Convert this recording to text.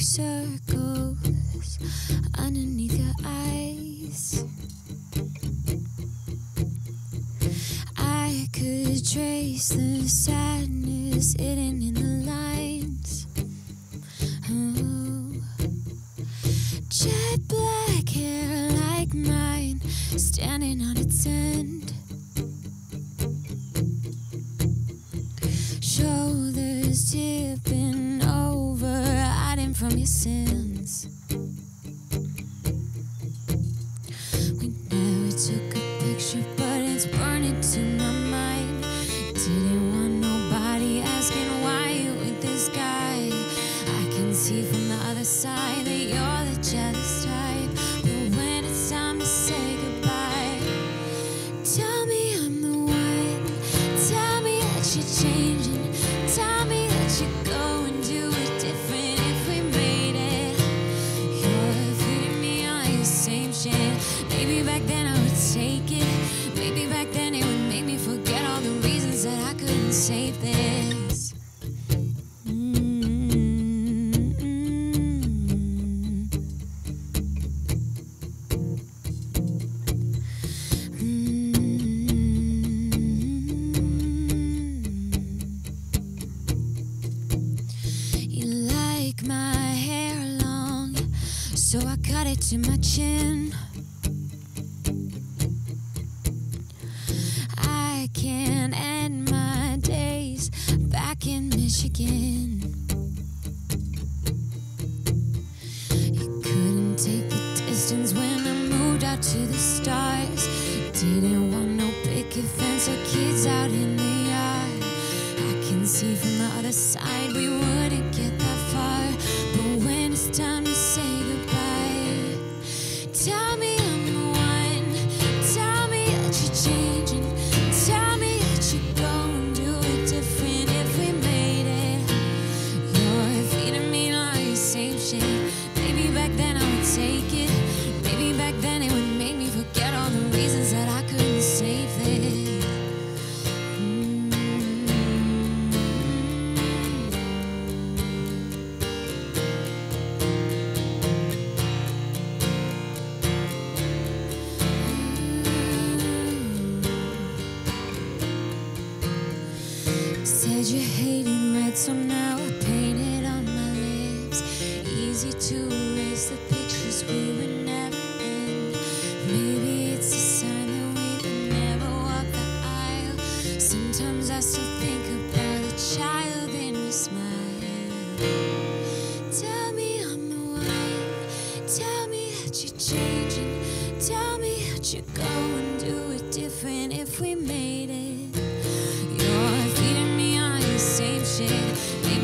circles underneath your eyes. I could trace the sadness hidden in the lines. Oh. Jet black hair like mine, standing on its end. Shoulders hiding from your sins. We never took a picture, but it's burning to my mind. Didn't want nobody asking why you with this guy. I can see from the other side that you're the jealous type. But when it's time to say goodbye, tell me I'm the one. Tell me that you're changing. Maybe back then I would take it. Maybe back then it would make me forget all the reasons that I couldn't save this. Mm-hmm. You like my hair long, so I cut it to my chin. To the stars. Didn't want no picket fence or kids out in the yard. I can see from the other side we wouldn't get Said you hated red, so now I paint it on my lips. Easy to erase the pictures we were never in. Maybe it's a sign that we would never walk the aisle. Sometimes I still think about a child in your smile. Tell me I'm the one. Tell me that you're changing. Tell me that you're going to do it different if we made it same shit. Maybe